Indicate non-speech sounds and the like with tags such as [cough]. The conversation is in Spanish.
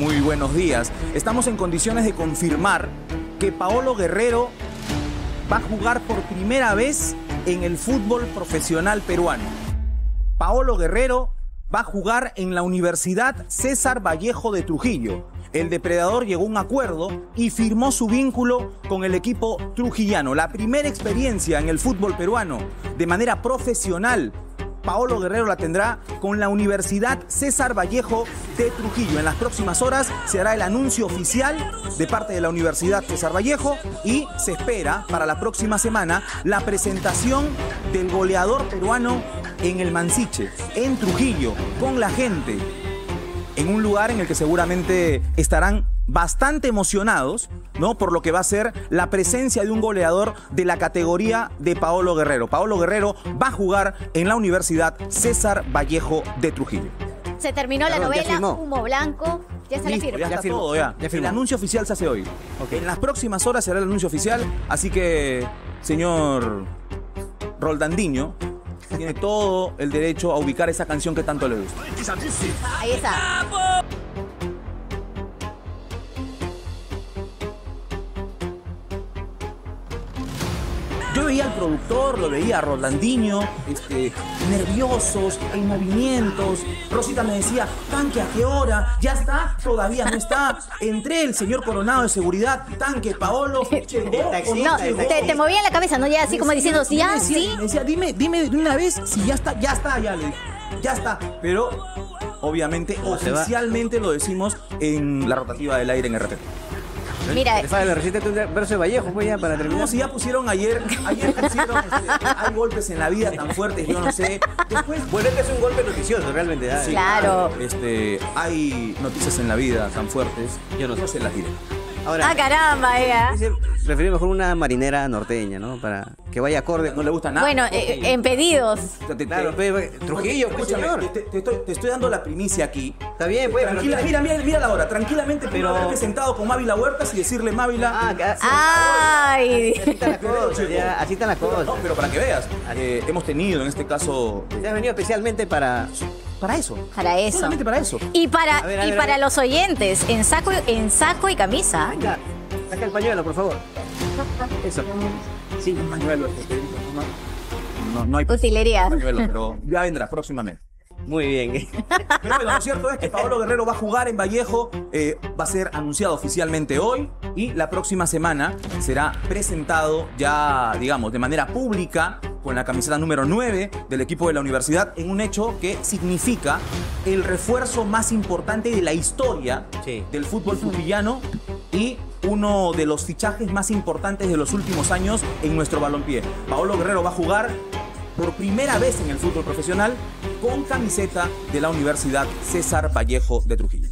Muy buenos días. Estamos en condiciones de confirmar que Paolo Guerrero va a jugar por primera vez en el fútbol profesional peruano. Paolo Guerrero va a jugar en la Universidad César Vallejo de Trujillo. El depredador llegó a un acuerdo y firmó su vínculo con el equipo trujillano. La primera experiencia en el fútbol peruano de manera profesional Paolo Guerrero la tendrá con la Universidad César Vallejo de Trujillo. En las próximas horas se hará el anuncio oficial de parte de la Universidad César Vallejo y se espera para la próxima semana la presentación del goleador peruano en el Mansiche, en Trujillo, con la gente, en un lugar en el que seguramente estarán bastante emocionados, ¿no? Por lo que va a ser la presencia de un goleador de la categoría de Paolo Guerrero. Paolo Guerrero va a jugar en la Universidad César Vallejo de Trujillo. Se terminó la Perdón, novela. Humo Blanco. Ya la Listo, firma. ya está firmó, todo, ya. ya firmó. el anuncio oficial se hace hoy. Ok. En las próximas horas será el anuncio oficial, así que, señor Roldandiño, tiene todo el derecho a ubicar esa canción que tanto le gusta. Ahí está. Veía al productor, lo veía a Rolandinho, este, nerviosos, en movimientos. Rosita me decía, tanque, ¿a qué hora? ¿Ya está? Todavía no está. Entré el señor Coronado de Seguridad, tanque, Paolo, [laughs] ¿llegó o No, te, te movía la cabeza, ¿no? Ya así como diciendo, Me ya, decía- sí. Me decía, dime, dime de una vez si ya está, ya está, ya le dije. Ya está. Pero, obviamente, oficialmente lo decimos en la rotativa del aire en RPP. Mira, Te falta recita un verso de Vallejo, pues ya para Como terminar. si ya pusieron ayer, ayer pusieron, este, hay golpes en la vida tan fuertes, yo no sé. Después, Bueno, este es un golpe noticioso, realmente. sí, Claro. Este, hay noticias en la vida tan fuertes, Yo no sé. se las diré. Ahora, ah, caramba, ya. dice, preferir mejor una marinera norteña, ¿no? Para que vaya acorde. No le gusta nada. Bueno, eh, en pedidos. Claro, Trujillo, pues, Escúchame, señor. te, te estoy, te estoy dando la primicia aquí. Está bien, pues. Tranquila, pero- mira, mira, mira la hora. Tranquilamente, pero haberme sentado con Mávila Huertas y decirle, Mávila, Ah, que- Ay. así están las cosas, ya, así están las No, cosas. pero para que veas, eh, hemos tenido en este caso Te has venido especialmente para. Para eso. Para eso. Solamente para eso. Y para, A ver, a y ver, a para los oyentes, en saco, en saco y camisa. Venga, saca el pañuelo, por favor. Eso. Sí, Pañuelo, este, no, no hay Utilería. pañuelo, pero ya vendrá próximamente. muy bien. [laughs] Pero bueno, lo cierto es que Pablo Guerrero va a jugar en Vallejo, eh, va a ser anunciado oficialmente hoy y la próxima semana será presentado ya, digamos, de manera pública con la camiseta número 9 del equipo de la universidad en un hecho que significa el refuerzo más importante de la historia Sí. del fútbol trujillano y uno de los fichajes más importantes de los últimos años en nuestro balompié. Paolo Guerrero va a jugar por primera vez en el fútbol profesional con camiseta de la Universidad César Vallejo de Trujillo.